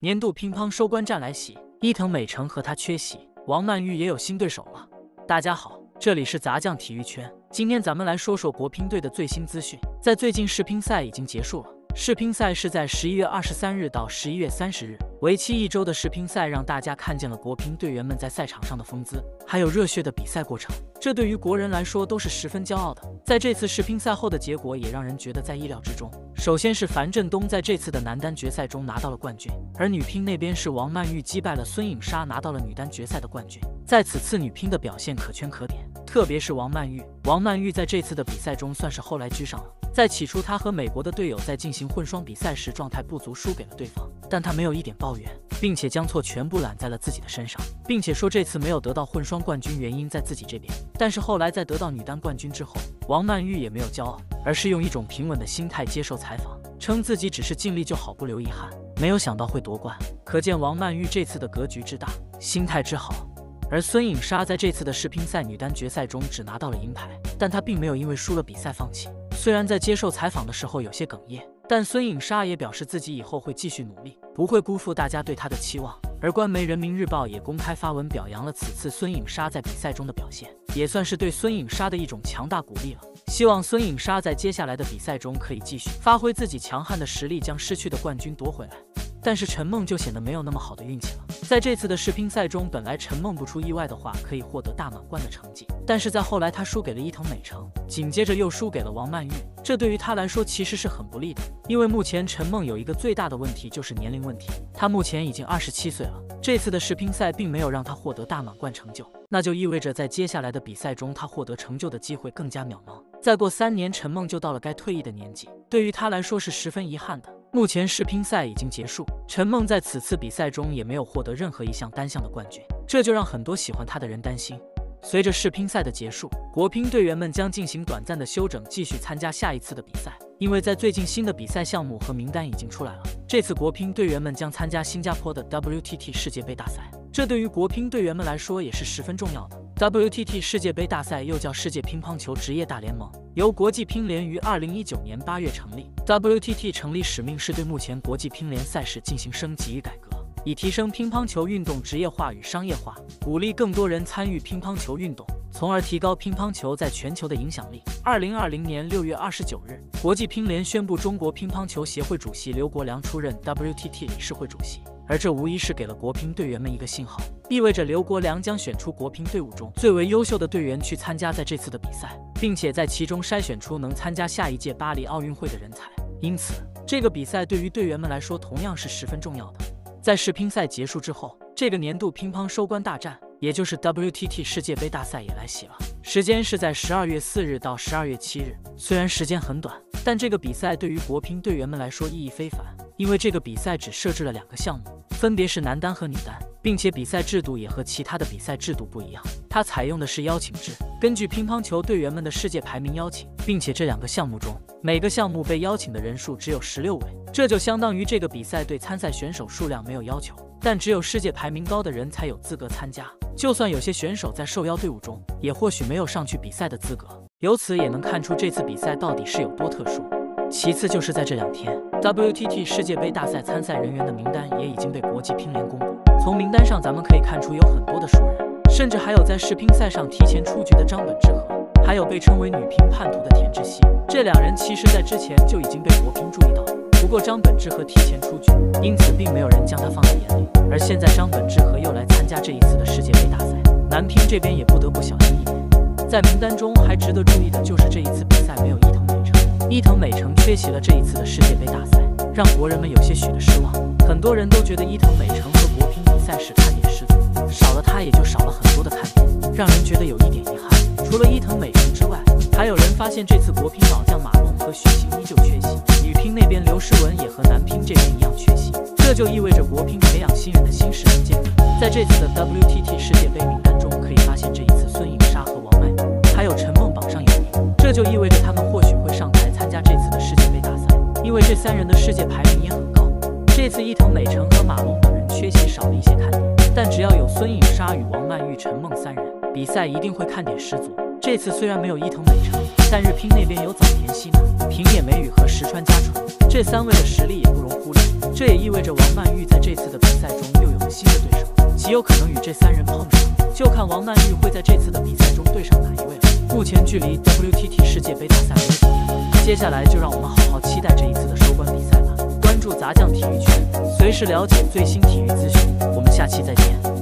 年度乒乓收官战来袭，伊藤美诚和他缺席，王曼玉也有新对手了。大家好，这里是杂酱体育圈，今天咱们来说说国乒队的最新资讯。在最近世乒赛已经结束了，世乒赛是在十一月二十三日到十一月三十日，为期一周的世乒赛让大家看见了国乒队员们在赛场上的风姿，还有热血的比赛过程。这对于国人来说都是十分骄傲的。在这次世乒赛后的结果也让人觉得在意料之中。首先是樊振东在这次的男单决赛中拿到了冠军，而女乒那边是王曼玉击败了孙颖莎，拿到了女单决赛的冠军。在此次女乒的表现可圈可点，特别是王曼玉。王曼玉在这次的比赛中算是后来居上了。在起初，她和美国的队友在进行混双比赛时状态不足，输给了对方，但她没有一点抱怨，并且将错全部揽在了自己的身上，并且说这次没有得到混双冠军原因在自己这边。但是后来在得到女单冠军之后，王曼玉也没有骄傲，而是用一种平稳的心态接受采访，称自己只是尽力就好，不留遗憾。没有想到会夺冠，可见王曼玉这次的格局之大，心态之好。而孙颖莎在这次的世乒赛女单决赛中只拿到了银牌，但她并没有因为输了比赛放弃。虽然在接受采访的时候有些哽咽，但孙颖莎也表示自己以后会继续努力，不会辜负大家对她的期望。而官媒人民日报也公开发文表扬了此次孙颖莎在比赛中的表现，也算是对孙颖莎的一种强大鼓励了。希望孙颖莎在接下来的比赛中可以继续发挥自己强悍的实力，将失去的冠军夺回来。但是陈梦就显得没有那么好的运气了。在这次的世乒赛中，本来陈梦不出意外的话可以获得大满贯的成绩，但是在后来她输给了伊藤美诚，紧接着又输给了王曼玉，这对于她来说其实是很不利的。因为目前陈梦有一个最大的问题就是年龄问题，她目前已经二十七岁了。这次的世乒赛并没有让她获得大满贯成就，那就意味着在接下来的比赛中她获得成就的机会更加渺茫。再过三年，陈梦就到了该退役的年纪，对于她来说是十分遗憾的。目前世乒赛已经结束，陈梦在此次比赛中也没有获得任何一项单项的冠军，这就让很多喜欢他的人担心。随着世乒赛的结束，国乒队员们将进行短暂的休整，继续参加下一次的比赛。因为在最近新的比赛项目和名单已经出来了，这次国乒队员们将参加新加坡的 WTT 世界杯大赛，这对于国乒队员们来说也是十分重要的。WTT 世界杯大赛又叫世界乒乓球职业大联盟。由国际乒联于二零一九年八月成立，WTT 成立使命是对目前国际乒联赛事进行升级与改革，以提升乒乓球运动职业化与商业化，鼓励更多人参与乒乓球运动，从而提高乒乓球在全球的影响力。二零二零年六月二十九日，国际乒联宣布中国乒乓球协会主席刘国梁出任 WTT 理事会主席。而这无疑是给了国乒队员们一个信号，意味着刘国梁将选出国乒队伍中最为优秀的队员去参加在这次的比赛，并且在其中筛选出能参加下一届巴黎奥运会的人才。因此，这个比赛对于队员们来说同样是十分重要的。在世乒赛结束之后，这个年度乒乓收官大战，也就是 WTT 世界杯大赛也来袭了。时间是在十二月四日到十二月七日。虽然时间很短，但这个比赛对于国乒队员们来说意义非凡，因为这个比赛只设置了两个项目。分别是男单和女单，并且比赛制度也和其他的比赛制度不一样。它采用的是邀请制，根据乒乓球队员们的世界排名邀请，并且这两个项目中，每个项目被邀请的人数只有十六位，这就相当于这个比赛对参赛选手数量没有要求，但只有世界排名高的人才有资格参加。就算有些选手在受邀队伍中，也或许没有上去比赛的资格。由此也能看出这次比赛到底是有多特殊。其次就是在这两天，WTT 世界杯大赛参赛人员的名单也已经被国际乒联公布。从名单上咱们可以看出有很多的熟人，甚至还有在世乒赛上提前出局的张本智和，还有被称为女乒叛徒的田志希。这两人其实在之前就已经被国乒注意到，不过张本智和提前出局，因此并没有人将他放在眼里。而现在张本智和又来参加这一次的世界杯大赛，男乒这边也不得不小心一点。在名单中还值得注意的就是这一次比赛没有伊藤美。伊藤美诚缺席了这一次的世界杯大赛，让国人们有些许的失望。很多人都觉得伊藤美诚和国乒比赛时看点十足，少了他也就少了很多的看点，让人觉得有一点遗憾。除了伊藤美诚之外，还有人发现这次国乒老将马龙和许昕依旧缺席，女乒那边刘诗雯也和男乒这边一样缺席，这就意味着国乒培养新人的新时间建立。在这次的 WTT 世界杯名单中，可以发现这一次孙颖莎和王曼昱还有陈梦榜上有名，这就意味着他们或许因为这三人的世界排名也很高。这次伊藤美诚和马龙等人缺席少了一些看点，但只要有孙颖莎与王曼玉、陈梦三人，比赛一定会看点十足。这次虽然没有伊藤美诚，但日乒那边有早田希娜、平野美宇和石川佳纯，这三位的实力也不容忽略。这也意味着王曼玉在这次的比赛中又有了新的对手，极有可能与这三人碰上。就看王曼玉会在这次的比赛中对上哪一位了。目前距离 WTT 世界杯大赛还有几天，接下来就让我们好好期待这一次的收官比赛吧。关注杂酱体育圈，随时了解最新体育资讯。我们下期再见。